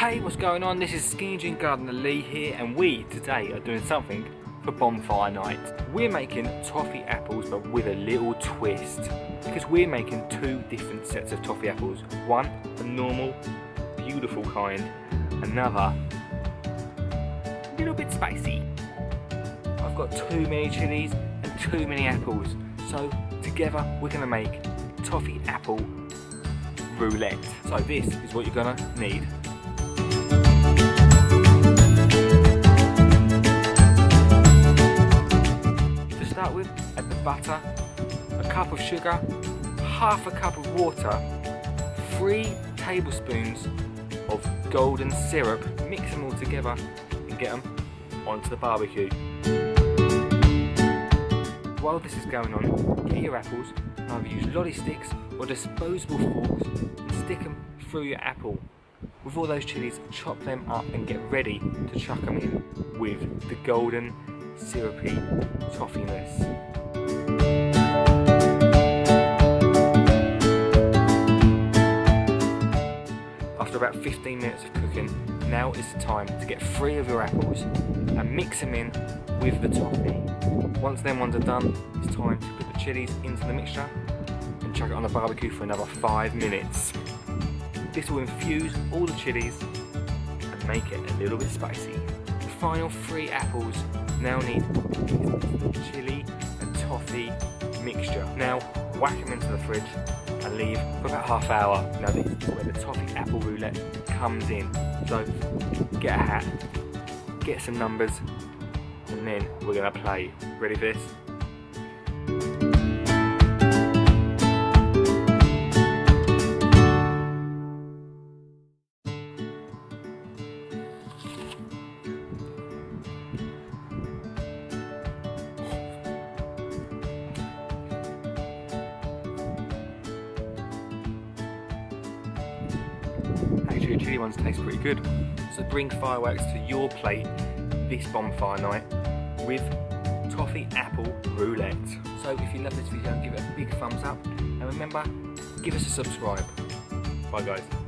Hey, what's going on? This is Skinny Jean Gardener Lee here, and we today are doing something for bonfire night. We're making toffee apples, but with a little twist. Because we're making two different sets of toffee apples. One, a normal, beautiful kind. Another, a little bit spicy. I've got too many chilies and too many apples. So together, we're gonna make toffee apple roulette. So this is what you're gonna need. Butter, a cup of sugar, half a cup of water, three tablespoons of golden syrup, mix them all together and get them onto the barbecue. While this is going on, get your apples, either use lolly sticks or disposable forks and stick them through your apple. With all those chilies, chop them up and get ready to chuck them in with the golden syrupy toffiness. About 15 minutes of cooking, now is the time to get three of your apples and mix them in with the toffee. Once them ones are done, it's time to put the chilies into the mixture and chuck it on the barbecue for another five minutes. This will infuse all the chilies and make it a little bit spicy. The final three apples now need chili and toffee mixture. Now whack them into the fridge and leave for about half hour. Now this is where the toffee apple roulette comes in. So get a hat, get some numbers, and then we're gonna play. Ready for this? The chili ones taste pretty good. So bring fireworks to your plate this bonfire night with toffee apple roulette. So if you love this video, give it a big thumbs up. And remember, give us a subscribe. Bye guys.